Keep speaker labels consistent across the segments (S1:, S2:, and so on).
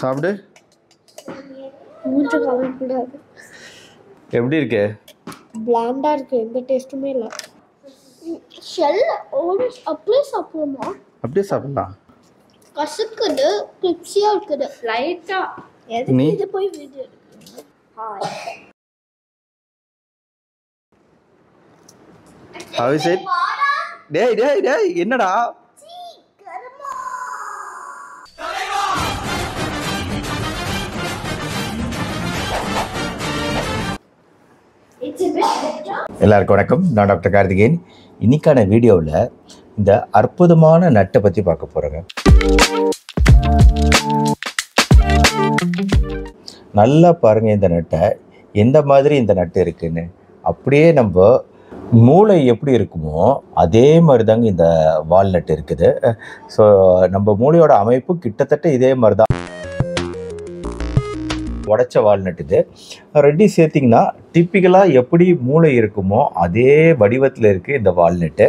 S1: சாப்பிடு.
S2: மூஞ்ச கவனிக்கூடாது
S1: எப்படி இருக்கு?
S2: பிளாண்டா இருக்கு எந்த டேஸ்ட்டுமே இல்லை. ஷெல் ஓடி அப்படியே சாப்பிடுமா
S1: அப்படியே சாப்பிடலாம்
S2: கசக்குது கிரிப்ஸியா இருக்குது. லைட்டா எதுக்கு இது போய் வீடியோ எடுக்கிறீங்க ஹாய்?
S1: டேய் டேய் டேய் என்னடா? எல்லாருக்கும் வணக்கம். நான் டாக்டர் கார்த்திகேயன். இன்னைக்கான வீடியோவில் இந்த அற்புதமான நட்டை பற்றி பார்க்க போகிறேங்க நல்லா பாருங்கள் இந்த நட்டை. எந்த மாதிரி இந்த நட்டு இருக்குன்னு. அப்படியே நம்ம மூளை எப்படி இருக்குமோ அதே மாதிரி தாங்க இந்த வால்நட் இருக்குது. ஸோ நம்ம மூளையோட அமைப்பு கிட்டத்தட்ட இதே மாதிரி தான் உடைச்ச வால்நட் இது ரெண்டையும் சேர்த்திங்கன்னா டிப்பிக்கலாக எப்படி மூளை இருக்குமோ அதே வடிவத்தில் இருக்குது இந்த வால்நட்டு.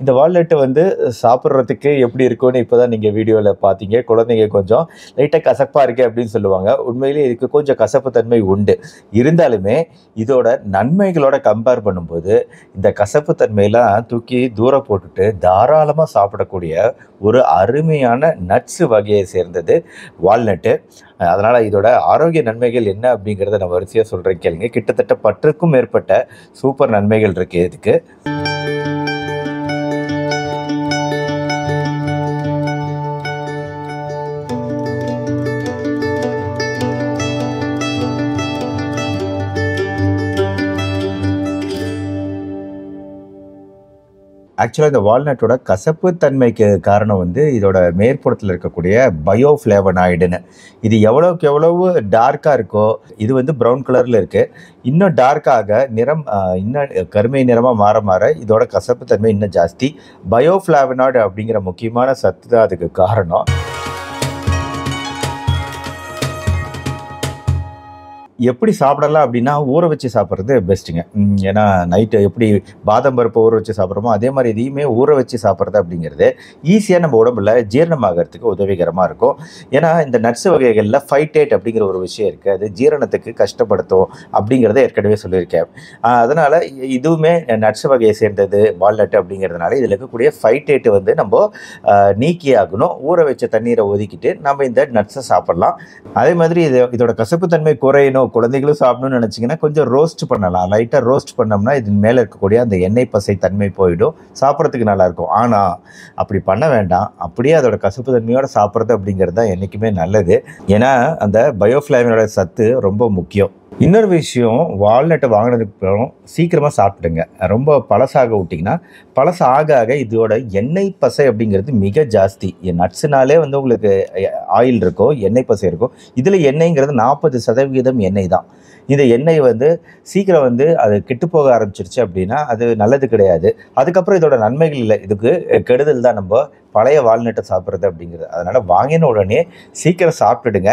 S1: இந்த வால்நட்டு வந்து சாப்பிட்றதுக்கு எப்படி இருக்கும்னு இப்போ தான் நீங்கள் வீடியோவில் பார்த்தீங்க குழந்தைங்க கொஞ்சம் லைட்டாக கசப்பாக இருக்குது அப்படின்னு சொல்லுவாங்க. உண்மையிலேயே இதுக்கு கொஞ்சம் கசப்பு தன்மை உண்டு. இருந்தாலுமே இதோட நன்மைகளோட கம்பேர் பண்ணும்போது இந்த கசப்பு தன்மையெல்லாம் தூக்கி தூரம் போட்டுட்டு தாராளமாக சாப்பிடக்கூடிய ஒரு அருமையான நட்ஸு வகையை சேர்ந்தது வால்நட்டு. அதனால் இதோட ஆரோக்கிய நன்மைகள் என்ன அப்படிங்கிறத நான் வரிசையாக சொல்கிறேன் கேளுங்க. கிட்டத்தட்ட பற்றுக்கும் மேற்பட்ட சூப்பர் நன்மைகள் இருக்குது இதுக்கு. ஆக்சுவலாக இந்த வால்நட்டோட கசப்பு தன்மைக்கு காரணம் வந்து இதோட மேற்புறத்தில் இருக்கக்கூடிய பயோஃப்ளேவனாய்டுன்னு இது எவ்வளோக்கு எவ்வளவு டார்க்காக இருக்கோ இது வந்து ப்ரௌன் கலரில் இருக்குது இன்னும் டார்க்காக நிறம் இன்னும் கருமை நிறமாக மாற மாற இதோட கசப்பு தன்மை இன்னும் ஜாஸ்தி. பயோஃப்ளேவனாய்டு அப்படிங்கிற முக்கியமான சத்து தான் அதுக்கு காரணம். எப்படி சாப்பிடலாம் அப்படின்னா ஊற வச்சு சாப்பிட்றது பெஸ்ட்டுங்க ஏன்னா நைட்டு எப்படி பாதம் பருப்பு ஊற வச்சு சாப்பிட்றோமோ அதே மாதிரி இதையுமே ஊற வச்சு சாப்பிட்றது அப்படிங்கிறது ஈஸியாக நம்ம உடம்புல ஜீரணமாகறதுக்கு உதவிகரமாக இருக்கும். ஏன்னா இந்த நட்ஸ் வகைகளில் ஃபைட்டேட் அப்படிங்கிற ஒரு விஷயம் இருக்குது அது ஜீரணத்துக்கு கஷ்டப்படுத்தும் அப்படிங்கிறத ஏற்கனவே சொல்லியிருக்கேன். அதனால் இதுவுமே நட்ஸ் வகையை சேர்ந்தது வால்நட் அப்படிங்கிறதுனால இதில் இருக்கக்கூடிய ஃபைட்டேட்டு வந்து நம்ம நீக்கி ஆகணும். ஊற வச்ச தண்ணீரை ஒதுக்கிட்டு நம்ம இந்த நட்ஸை சாப்பிட்லாம். அதே மாதிரி இது இதோட கசப்புத்தன்மை குறையணும் குழந்தைகளும் சாப்பிடணும்னு நினச்சிங்கன்னா கொஞ்சம் ரோஸ்ட் பண்ணலாம். லைட்டாக ரோஸ்ட் பண்ணோம்னா இதன் மேலே இருக்கக்கூடிய அந்த எண்ணெய் பசை தன்மை போயிடும். சாப்பிட்றதுக்கு நல்லாயிருக்கும் ஆனால் அப்படி பண்ண வேண்டாம். அப்படியே அதோட கசப்பு தன்மையோடு சாப்பிட்றது அப்படிங்கிறது தான் என்றைக்குமே நல்லது. ஏன்னா அந்த பயோஃப்ளேவனோட சத்து ரொம்ப முக்கியம். இன்னொரு விஷயம் வால்நட்டை வாங்கினதுக்கு அப்புறம் சீக்கிரமாக சாப்பிடுங்க ரொம்ப பழசாக விட்டிங்கன்னா பழசு ஆக ஆக இதோட எண்ணெய் பசை அப்படிங்கிறது மிக ஜாஸ்தி. நட்ஸுனாலே வந்து உங்களுக்கு ஆயில் இருக்கும் எண்ணெய் பசை இருக்கும் இதில் எண்ணெய்ங்கிறது நாற்பது சதவீதம் எண்ணெய் தான். இந்த எண்ணெய் வந்து சீக்கிரம் வந்து அது கெட்டு போக ஆரம்பிச்சிருச்சு அப்படின்னா அது நல்லது கிடையாது. அதுக்கப்புறம் இதோட நன்மைகள் இல்லை. இதுக்கு கெடுதல் தான் நம்ம பழைய வால்நட்டை சாப்பிட்றது அப்படிங்கிறது. அதனால் வாங்கின உடனே சீக்கிரம் சாப்பிட்டுடுங்க.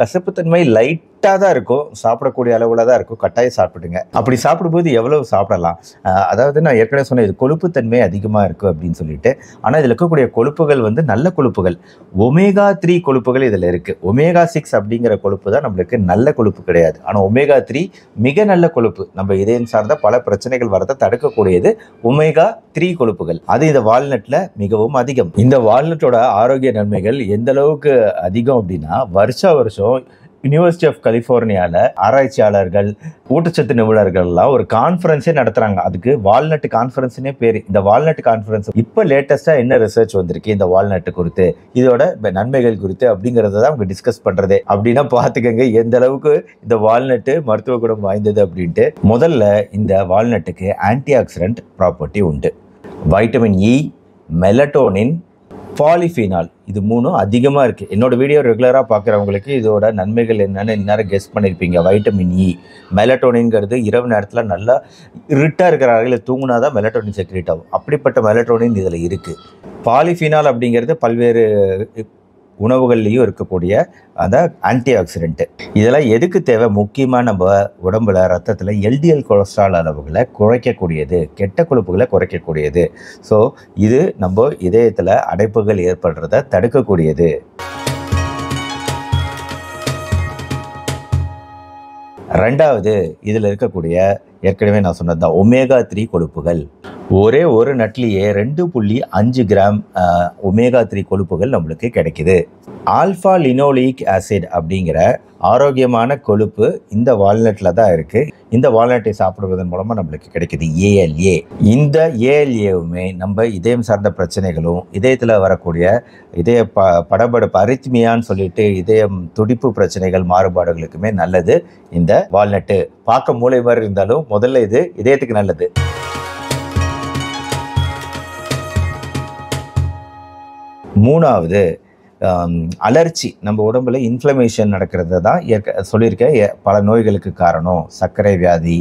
S1: கசப்புத்தன்மை லைட்டாக தான் இருக்கும். சாப்பிடக்கூடிய அளவில் தான் இருக்கும். கட்டாயம் சாப்பிடுங்க அப்படி சாப்பிடும்போது எவ்வளவு சாப்பிடலாம்? அதாவது நான் ஏற்கனவே சொன்னேன் இது கொழுப்புத்தன்மை அதிகமாக இருக்கும் அப்படின்னு சொல்லிட்டு. ஆனால் இதில் இருக்கக்கூடிய கொழுப்புகள் வந்து நல்ல கொழுப்புகள். ஒமேகா த்ரீ கொழுப்புகள் இதில் இருக்குது ஒமேகா சிக்ஸ் அப்படிங்கிற கொழுப்பு தான் நம்மளுக்கு நல்ல கொழுப்பு கிடையாது. ஆனால் ஒமேகா த்ரீ மிக நல்ல கொழுப்பு. நம்ம இதயம் சார்ந்த பல பிரச்சனைகள் வரதை தடுக்கக்கூடியது ஒமேகா த்ரீ கொழுப்புகள். அது இந்த வால்நட்டில் மிகவும் அதிகம். இந்த வால்நட்டோட ஆரோக்கிய நன்மைகள் எந்த அளவுக்கு அதிகம் அப்படின்னா வருஷா வருஷம் யுனிவர்சிட்டி ஆஃப் கலிஃபோர்னியாவில் ஆராய்ச்சியாளர்கள் ஊட்டச்சத்து நிபுணர்கள்லாம் ஒரு கான்ஃபரன்ஸே நடத்துகிறாங்க அதுக்கு வால்நட் கான்ஃபரன்ஸ்னே பேர். இந்த வால்நட் கான்ஃபரன்ஸ் இப்போ லேட்டஸ்ட்டாக என்ன ரிசர்ச் வந்திருக்கு இந்த வால்நட் குறித்து? இதோட நன்மைகள் குறித்து அப்படிங்கிறத தான் அவங்க டிஸ்கஸ் பண்ணுறதே அப்படின்னா பார்த்துக்கங்க எந்த அளவுக்கு இந்த வால்நட்டு மருத்துவ குணம் வாய்ந்தது அப்படின்ட்டு. முதல்ல இந்த வால்நட்டுக்கு ஆன்டி ஆக்சிடென்ட் ப்ராப்பர்ட்டி உண்டு. Vitamin E e, melatonin polyphenol இது மூணும் அதிகமாக இருக்குது என்னோடய வீடியோ ரெகுலராக பார்க்குறவங்களுக்கு இதோட நன்மைகள் என்னென்னு இந்நேரம் கெஸ் பண்ணியிருப்பீங்க வைட்டமின் இ e. மெலட்டோனின்ங்கிறது இரவு நேரத்தில் நல்லா இருட்டாக இருக்கிற அறையில் தூங்குனா தான் மெலட்டோனின் செக்ரேட் ஆகும். அப்படிப்பட்ட மெலட்டோனின் இதில் இருக்குது பாலிஃபினால் அப்படிங்கிறது பல்வேறு உணவுகள்லேயும் இருக்கக்கூடிய அந்த ஆன்டி ஆக்சிடென்ட்டு இதெல்லாம் எதுக்கு தேவை? முக்கியமாக நம்ம உடம்புல ரத்தத்தில் எல்டிஎல் கொலஸ்ட்ரால் அளவுகளை குறைக்கக்கூடியது கெட்ட கொழுப்புகளை குறைக்கக்கூடியது. ஸோ இது நம்ம இதயத்தில் அடைப்புகள் ஏற்படுறத தடுக்கக்கூடியது. ரெண்டாவது இதில் இருக்கக்கூடிய ஏற்கனவே நான் சொன்னது தான் ஒமேகா த்ரீ கொழுப்புகள். ஒரே ஒரு நட்லியே ரெண்டு புள்ளி அஞ்சு கிராம் ஒமேகா த்ரீ கொழுப்புகள் நம்மளுக்கு கிடைக்குது. ஆல்ஃபா லினோலிக் ஆசிட் அப்படிங்கிற ஆரோக்கியமான கொழுப்பு இந்த வால்நட்டில் தான் இருக்குது இந்த வால்நட்டை சாப்பிடுவதன் மூலமாக நம்மளுக்கு கிடைக்குது ஏஎல்ஏ. இந்த ஏஎல்ஏவுமே நம்ம இதயம் சார்ந்த பிரச்சனைகளும் இதயத்தில் வரக்கூடிய இதய ப படபடப்பு அரித்மியான்னு சொல்லிட்டு இதயம் துடிப்பு பிரச்சனைகள் மாறுபாடுகளுக்குமே நல்லது இந்த வால்நட்டு. பார்க்க மூளை மாதிரி இருந்தாலும் முதல்ல இது இதயத்துக்கு நல்லது. மூணாவது அலர்ச்சி. நம்ம உடம்புல இன்ஃப்ளமேஷன் நடக்கிறத தான் ஏற்க சொல்லியிருக்கேன். பல நோய்களுக்கு காரணம். சர்க்கரை வியாதி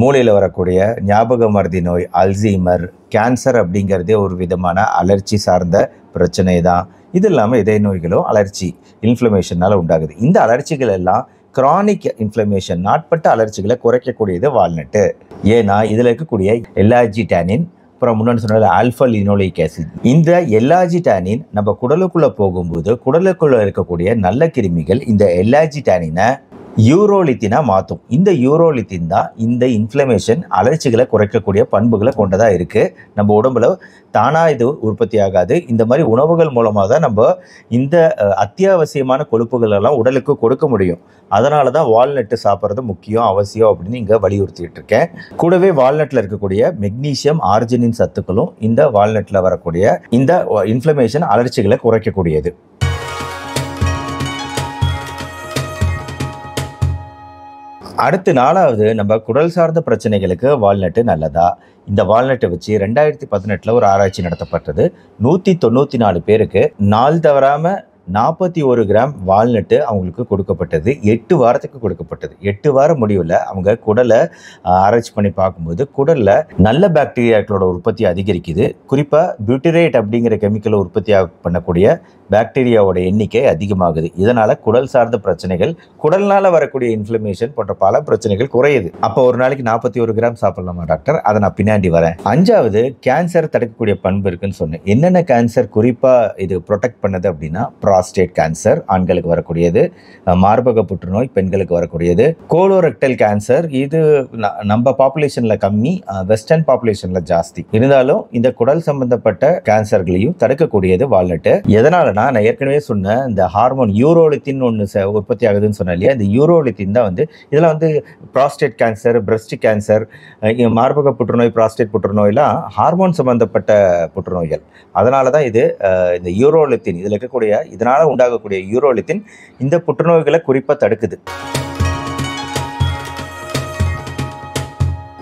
S1: மூளையில் வரக்கூடிய ஞாபக மருதி நோய் அல்சீமர் கேன்சர் அப்படிங்கிறதே ஒரு விதமான அலர்ச்சி சார்ந்த பிரச்சனை தான். இது இல்லாமல் இதய நோய்களும் அலர்ச்சி இன்ஃப்ளமேஷனால் உண்டாகுது. இந்த அலர்ச்சிகள் எல்லாம் கிரானிக் இன்ஃப்ளமேஷன் நாட்பட்ட அலர்ச்சிகளை குறைக்கக்கூடியது வால்நட்டு. ஏன்னா இதில் இருக்கக்கூடிய எல்ஆர்ஜி டேனின் அப்புறம் முன்னாடி சொன்னது ஆல்ஃபா லினோலிக் ஆசிட் இந்த எல்ஆர்ஜி டேனின் நம்ம குடலுக்குள்ளே போகும்போது குடலுக்குள்ளே இருக்கக்கூடிய நல்ல கிருமிகள் இந்த எல்ஆர்ஜி டேனினை யூரோலித்தினா மாற்றும் இந்த யூரோலித்தின் தான் இந்த இன்ஃப்ளமேஷன் அலர்ச்சிகளை குறைக்கக்கூடிய பண்புகளை கொண்டதாக இருக்குது நம்ம உடம்புல தானாக இது உற்பத்தி ஆகாது. இந்த மாதிரி உணவுகள் மூலமாக தான் நம்ம இந்த அத்தியாவசியமான கொழுப்புகளெல்லாம் உடலுக்கு கொடுக்க முடியும். அதனால தான் வால்நட்டு சாப்பிட்றது முக்கியம் அவசியம் அப்படின்னு இங்கே வலியுறுத்திட்டு இருக்கேன். கூடவே வால்நட்டில் இருக்கக்கூடிய மெக்னீசியம் ஆர்ஜினின் சத்துக்களும் இந்த வால்நட்டில் வரக்கூடிய இந்த இன்ஃப்ளமேஷன் அலர்ச்சிகளை குறைக்கக்கூடியது. அடுத்து நாலாவது நம்ம குடல் சார்ந்த பிரச்சனைகளுக்கு வால்நட்டு நல்லதா? இந்த வால்நட்டை வச்சு ரெண்டாயிரத்தி பதினெட்டில் ஒரு ஆராய்ச்சி நடத்தப்பட்டது. நூற்றி தொண்ணூற்றி நாலு பேருக்கு நாள் தவறாமல் நாற்பத்தி ஒரு கிராம் வால்நட்டு அவங்களுக்கு கொடுக்கப்பட்டது. எட்டு வாரத்துக்கு கொடுக்கப்பட்டது. எட்டு வார முடிவில் அவங்க குடலை ஆராய்ச்சி பண்ணி பார்க்கும்போது குடலில் நல்ல பாக்டீரியாக்களோட உற்பத்தி அதிகரிக்குது. குறிப்பாக பியூட்டிரேட் அப்படிங்கிற கெமிக்கலை உற்பத்தியாக பண்ணக்கூடிய பாக்டீரியாவோட எண்ணிக்கை அதிகமாகுது. இதனால் குடல் சார்ந்த பிரச்சனைகள் குடல்னால வரக்கூடிய இன்ஃப்ளமேஷன் போன்ற பல பிரச்சனைகள் குறையுது. அப்போ ஒரு நாளைக்கு நாற்பத்தி ஒரு கிராம் சாப்பிடலாமா டாக்டர்? அதை நான் பின்னாடி வரேன். அஞ்சாவது கேன்சர் தடுக்கக்கூடிய பண்பு இருக்குன்னு சொன்னேன். என்னென்ன கேன்சர் குறிப்பாக இது ப்ரொடெக்ட் பண்ணுது அப்படின்னா ப்ராஸ்டேட் கேன்சர் ஆண்களுக்கு வரக்கூடியது. மார்பக புற்றுநோய் பெண்களுக்கு வரக்கூடியது. கோலோரெக்டல் கேன்சர் இது ந- நம்ம பாப்புலேஷனில் கம்மி வெஸ்டர்ன் பாப்புலேஷனில் ஜாஸ்தி. இருந்தாலும் இந்த குடல் சம்பந்தப்பட்ட கேன்சர்களையும் தடுக்கக்கூடியது வால்நட்டு. எதனாலனா நான் ஏற்கனவே சொன்ன இந்த ஹார்மோன் யூரோலித்தின் ஒன்று உற்பத்தி ஆகுதுன்னு சொன்னேன் இல்லையா? இந்த யூரோலித்தின் தான் வந்து இதில் வந்து ப்ராஸ்டேட் கேன்சர் பிரஸ்ட் கேன்சர் மார்பக புற்றுநோய் ப்ராஸ்டேட் புற்றுநோயெல்லாம் ஹார்மோன் சம்பந்தப்பட்ட புற்றுநோய்கள். அதனால தான் இது இந்த யூரோலித்தின் இதில் இருக்கக்கூடிய இதனால் உண்டாகக்கூடிய யூரோலித்தின் இந்த புற்றுநோய்களை குறிப்பாக தடுக்குது.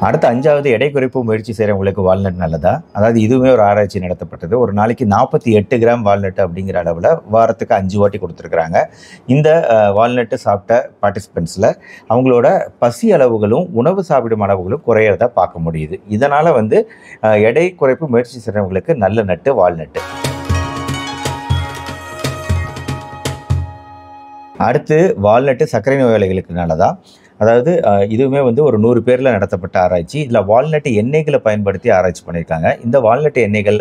S1: அடுத்த அஞ்சாவது எடை குறைப்பு முயற்சி செய்கிறவங்களுக்கு வால்நட் நல்லதா? அதாவது இதுவுமே ஒரு ஆராய்ச்சி நடத்தப்பட்டது. ஒரு நாளைக்கு நாற்பத்தி எட்டு கிராம் வால்நட் அப்படிங்கிற அளவில் வாரத்துக்கு அஞ்சு வாட்டி கொடுத்துருக்குறாங்க. இந்த வால்நட்டு சாப்பிட்ட பார்ட்டிசிபெண்ட்ஸில் அவங்களோட பசி அளவுகளும் உணவு சாப்பிடும் அளவுகளும் குறையிறதா பார்க்க முடியுது. இதனால் வந்து எடை குறைப்பு முயற்சி செய்கிறவங்களுக்கு நல்ல நட்டு வால்நட்டு. அடுத்து வால்நட்டு சர்க்கரை நோயாளிகளுக்கு நல்லதா? அதாவது இதுவுமே வந்து ஒரு நூறு பேரில் நடத்தப்பட்ட ஆராய்ச்சி. இதில் வால்நட்டு எண்ணெய்களை பயன்படுத்தி ஆராய்ச்சி பண்ணியிருக்காங்க. இந்த வால்நட்டு எண்ணெய்கள்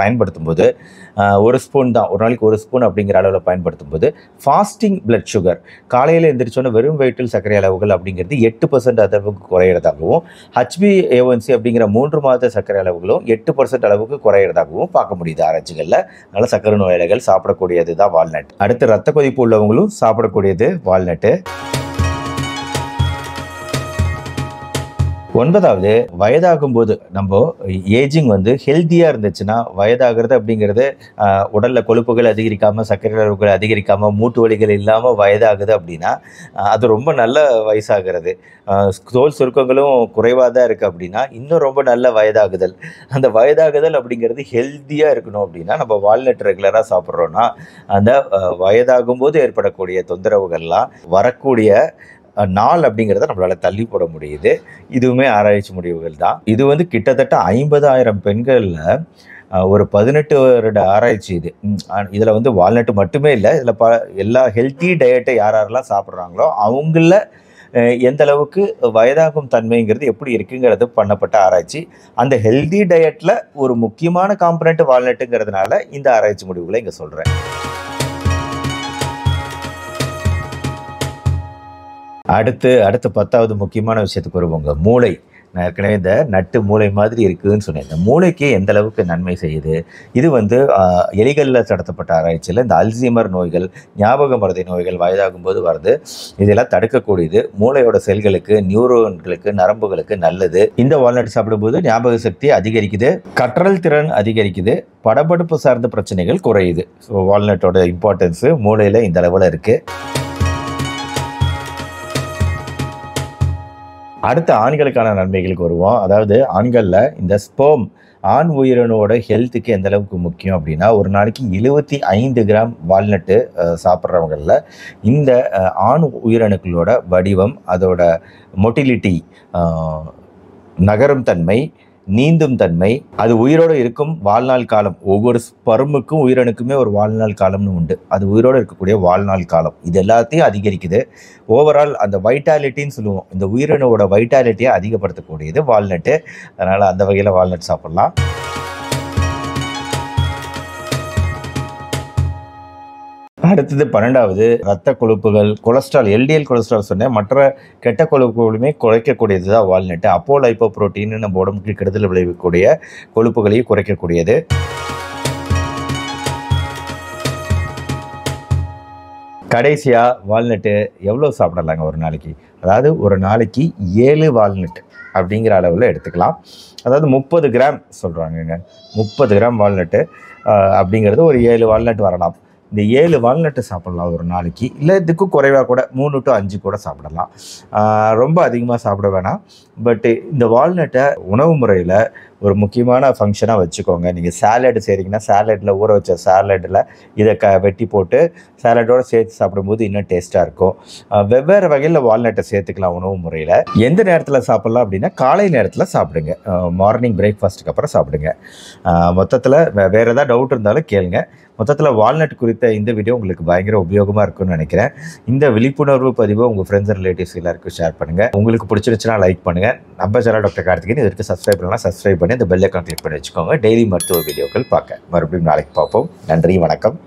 S1: பயன்படுத்தும் போது ஒரு ஸ்பூன் தான் ஒரு நாளைக்கு ஒரு ஸ்பூன் அப்படிங்கிற அளவில் பயன்படுத்தும் போது ஃபாஸ்டிங் பிளட் சுகர் காலையில் எந்திரிச்சோன்னே வெறும் வயிற்றில் சர்க்கரை அளவுகள் அப்படிங்கிறது எட்டு பர்சன்ட் அளவுக்கு குறையிறதாகவும் ஹச்பி ஏஒன்சி அப்படிங்கிற மூன்று மாத சர்க்கரை அளவுகளும் எட்டு பர்சன்ட் அளவுக்கு குறையிறதாகவும் பார்க்க முடியுது ஆராய்ச்சிகளில். அதனால் சர்க்கரை நோயாளிகள் சாப்பிடக்கூடியது தான் வால்நட். அடுத்து ரத்த கொதிப்பு உள்ளவங்களும் சாப்பிடக்கூடியது வால்நட்டு. ஒன்பதாவது வயதாகும் போது நம்ம ஏஜிங் வந்து ஹெல்த்தியாக இருந்துச்சுன்னா வயதாகிறது அப்படிங்கிறது உடலில் கொழுப்புகள் அதிகரிக்காமல் சர்க்கரை அளவுகள் அதிகரிக்காமல் மூட்டு வலிகள் இல்லாமல் வயதாகுது அப்படின்னா அது ரொம்ப நல்ல வயசாகிறது. தோல் சுருக்கங்களும் குறைவாக தான் இருக்குது அப்படின்னா இன்னும் ரொம்ப நல்ல வயதாகுதல். அந்த வயதாகுதல் அப்படிங்கிறது ஹெல்த்தியாக இருக்கணும் அப்படின்னா நம்ம வால்நட் ரெகுலராக சாப்பிட்றோன்னா அந்த வயதாகும் போது ஏற்படக்கூடிய தொந்தரவுகள்லாம் வரக்கூடிய நாள் அப்படிங்கிறத நம்மளால் தள்ளி போட முடியுது. இதுவுமே ஆராய்ச்சி முடிவுகள் தான். இது வந்து கிட்டத்தட்ட ஐம்பதாயிரம் பெண்களில் ஒரு பதினெட்டு வருட ஆராய்ச்சி இது. இதில் வந்து வால்நட்டு மட்டுமே இல்லை இதில் ப எல்லா ஹெல்த்தி டயட்டை யார் யாரெல்லாம் சாப்பிட்றாங்களோ அவங்கள எந்த அளவுக்கு வயதாகும் தன்மைங்கிறது எப்படி இருக்குங்கிறது பண்ணப்பட்ட ஆராய்ச்சி. அந்த ஹெல்தி டயட்டில் ஒரு முக்கியமான காம்பனண்ட் வால்நட்டுங்கிறதுனால இந்த ஆராய்ச்சி முடிவுகளை இங்கே சொல்கிறேன் அடுத்து அடுத்து பத்தாவது முக்கியமான விஷயத்துக்கு வருவோங்க. மூளை. நான் ஏற்கனவே இந்த நட்டு மூளை மாதிரி இருக்குதுன்னு சொன்னேன். இந்த மூளைக்கு எந்த அளவுக்கு நன்மை செய்யுது? இது வந்து எலிகளில் நடத்தப்பட்ட ஆராய்ச்சியில் இந்த அல்சீமர் நோய்கள் ஞாபக மருதி நோய்கள் வயதாகும் போது வருது இதெல்லாம் தடுக்கக்கூடியது. மூளையோட செல்களுக்கு நியூரோன்களுக்கு நரம்புகளுக்கு நல்லது. இந்த வால்நட் சாப்பிடும்போது ஞாபக சக்தி அதிகரிக்குது கற்றல் திறன் அதிகரிக்குது படபடுப்பு சார்ந்த பிரச்சனைகள் குறையுது. ஸோ வால்நட்டோட இம்பார்ட்டன்ஸு மூளையில் இந்த அளவில் இருக்குது அடுத்த ஆண்களுக்கான நன்மைகளுக்கு வருவோம். அதாவது ஆண்களில் இந்த ஸ்போம் ஆண் உயிரணுவோட ஹெல்த்துக்கு எந்த அளவுக்கு முக்கியம் அப்படின்னா ஒரு நாளைக்கு எழுபத்தி ஐந்து கிராம் வால்நட்டு சாப்பிட்றவங்களில் இந்த ஆண் உயிரணுக்களோட வடிவம் அதோட மொட்டிலிட்டி நகரும் தன்மை நீந்தும் தன்மை. அது உயிரோடு இருக்கும் வாழ்நாள் காலம். ஒவ்வொரு ஸ்பர்முக்கும் உயிரணுக்குமே ஒரு வாழ்நாள் காலம்னு உண்டு. அது உயிரோடு இருக்கக்கூடிய வாழ்நாள் காலம். இது எல்லாத்தையும் அதிகரிக்குது. ஓவரால் அந்த வைட்டாலிட்டின்னு சொல்லுவோம். இந்த உயிரணுவோட வைட்டாலிட்டியை அதிகப்படுத்தக்கூடியது வால்நட்டு. அதனால் அந்த வகையில் வால்நட் சாப்பிட்லாம். அடுத்தது பன்னெண்டாவது ரத்த கொழுப்புகள் கொலஸ்ட்ரால் எல்டிஎல் கொலஸ்ட்ரால் சொன்னேன். மற்ற கெட்ட கொழுப்புகளுமே குறைக்கக்கூடியது தான் வால்நட்டு. அப்போ லைப்போ புரோட்டீன் நம்ம உடம்புக்கு கெடுதல் விளைவிக்கக்கூடிய கொழுப்புகளையும் குறைக்கக்கூடியது. கடைசியாக வால்நட்டு எவ்வளோ சாப்பிடலாங்க ஒரு நாளைக்கு? அதாவது ஒரு நாளைக்கு ஏழு வால்நட் அப்படிங்கிற அளவில் எடுத்துக்கலாம். அதாவது முப்பது கிராம் சொல்கிறாங்கங்க முப்பது கிராம் வால்நட்டு அப்படிங்கிறது ஒரு ஏழு வால்நட் வரலாம். இந்த ஏழு வால்நட்டு சாப்பிடலாம் ஒரு நாளைக்கு. இல்லை இதுக்கு குறைவாக கூட மூணு டு அஞ்சு கூட சாப்பிடலாம். ரொம்ப அதிகமாக சாப்பிட வேணாம். பட்டு இந்த வால்நட்டை உணவு முறையில் ஒரு முக்கியமான ஃபங்க்ஷனாக வச்சுக்கோங்க. நீங்கள் சாலட் செய்கிறீங்கன்னா சாலட்டில் ஊற வச்ச சேலடில் இதை க வெட்டி போட்டு சேலடோடு சேர்த்து சாப்பிடும்போது இன்னும் டேஸ்ட்டாக இருக்கும். வெவ்வேறு வகையில் வால்நட்டை சேர்த்துக்கலாம் உணவு முறையில். எந்த நேரத்தில் சாப்பிட்லாம் அப்படின்னா காலை நேரத்தில் சாப்பிடுங்க. மார்னிங் பிரேக்ஃபாஸ்ட்டுக்கு அப்புறம் சாப்பிடுங்க. மொத்தத்தில் வேறு ஏதாவது டவுட் இருந்தாலும் கேளுங்க. மொத்தத்தில் வால்நட் குறித்த இந்த வீடியோ உங்களுக்கு பயங்கர உபயோகமாக இருக்கும்னு நினைக்கிறேன். இந்த விழிப்புணர்வு பதிவை உங்கள் ஃப்ரெண்ட்ஸ் ரிலேட்டிவ்ஸ் எல்லாருக்கும் ஷேர் பண்ணுங்கள் உங்களுக்கு பிடிச்சிருச்சுன்னா லைக் பண்ணுங்கள் நம்ம சேனல் டாக்டர் கார்த்திகேயன். இதற்கு சப்ஸ்கிரைப் பண்ணலாம். சப்ஸ்கிரைப் பண்ணி இந்த பெல் ஐக்கான் கிளிக் பண்ணி வச்சுக்கோங்க. டெய்லி மருத்துவ வீடியோக்கள் பார்க்க. மறுபடியும் நாளைக்கு பார்ப்போம். நன்றி வணக்கம்.